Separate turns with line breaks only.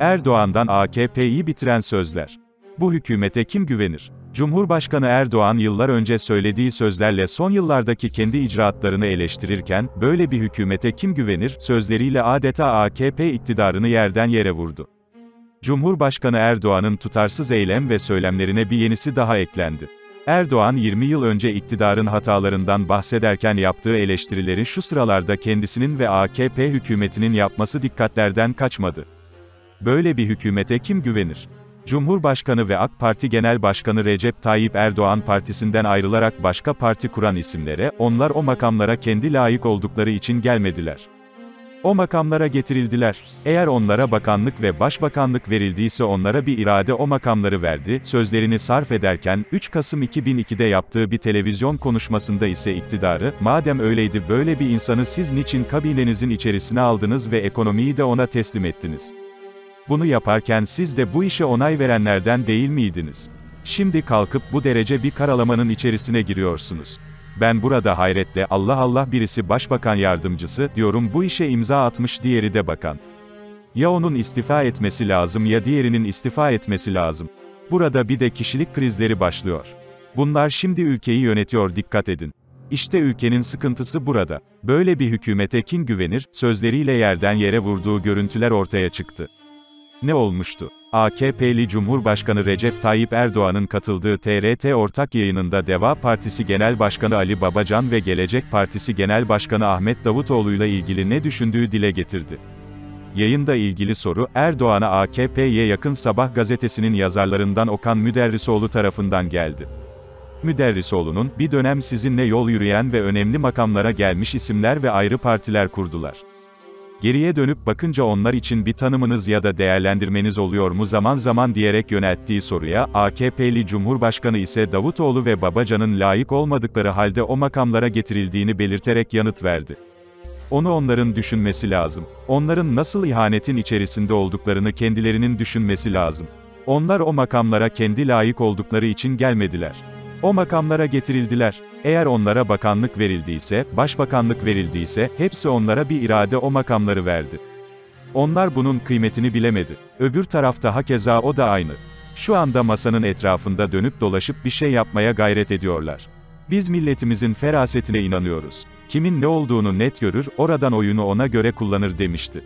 Erdoğan'dan AKP'yi bitiren sözler. Bu hükümete kim güvenir? Cumhurbaşkanı Erdoğan yıllar önce söylediği sözlerle son yıllardaki kendi icraatlarını eleştirirken, böyle bir hükümete kim güvenir, sözleriyle adeta AKP iktidarını yerden yere vurdu. Cumhurbaşkanı Erdoğan'ın tutarsız eylem ve söylemlerine bir yenisi daha eklendi. Erdoğan 20 yıl önce iktidarın hatalarından bahsederken yaptığı eleştirileri şu sıralarda kendisinin ve AKP hükümetinin yapması dikkatlerden kaçmadı. Böyle bir hükümete kim güvenir? Cumhurbaşkanı ve AK Parti Genel Başkanı Recep Tayyip Erdoğan partisinden ayrılarak başka parti kuran isimlere, onlar o makamlara kendi layık oldukları için gelmediler. O makamlara getirildiler. Eğer onlara bakanlık ve başbakanlık verildiyse onlara bir irade o makamları verdi, sözlerini sarf ederken, 3 Kasım 2002'de yaptığı bir televizyon konuşmasında ise iktidarı, madem öyleydi böyle bir insanı siz niçin kabinenizin içerisine aldınız ve ekonomiyi de ona teslim ettiniz? Bunu yaparken siz de bu işe onay verenlerden değil miydiniz? Şimdi kalkıp bu derece bir karalamanın içerisine giriyorsunuz. Ben burada hayretle Allah Allah birisi başbakan yardımcısı diyorum bu işe imza atmış diğeri de bakan. Ya onun istifa etmesi lazım ya diğerinin istifa etmesi lazım. Burada bir de kişilik krizleri başlıyor. Bunlar şimdi ülkeyi yönetiyor dikkat edin. İşte ülkenin sıkıntısı burada. Böyle bir hükümete kim güvenir, sözleriyle yerden yere vurduğu görüntüler ortaya çıktı. Ne olmuştu? AKP'li Cumhurbaşkanı Recep Tayyip Erdoğan'ın katıldığı TRT ortak yayınında Deva Partisi Genel Başkanı Ali Babacan ve Gelecek Partisi Genel Başkanı Ahmet Davutoğlu'yla ilgili ne düşündüğü dile getirdi. Yayında ilgili soru, Erdoğan'a AKP'ye yakın Sabah gazetesinin yazarlarından Okan Müderrisoğlu tarafından geldi. Müderrisoğlu'nun, bir dönem sizinle yol yürüyen ve önemli makamlara gelmiş isimler ve ayrı partiler kurdular. Geriye dönüp bakınca onlar için bir tanımınız ya da değerlendirmeniz oluyor mu zaman zaman diyerek yönelttiği soruya, AKP'li Cumhurbaşkanı ise Davutoğlu ve Babacan'ın layık olmadıkları halde o makamlara getirildiğini belirterek yanıt verdi. Onu onların düşünmesi lazım. Onların nasıl ihanetin içerisinde olduklarını kendilerinin düşünmesi lazım. Onlar o makamlara kendi layık oldukları için gelmediler. O makamlara getirildiler. Eğer onlara bakanlık verildiyse, başbakanlık verildiyse, hepsi onlara bir irade o makamları verdi. Onlar bunun kıymetini bilemedi. Öbür tarafta hakeza o da aynı. Şu anda masanın etrafında dönüp dolaşıp bir şey yapmaya gayret ediyorlar. Biz milletimizin ferasetine inanıyoruz. Kimin ne olduğunu net görür, oradan oyunu ona göre kullanır demişti.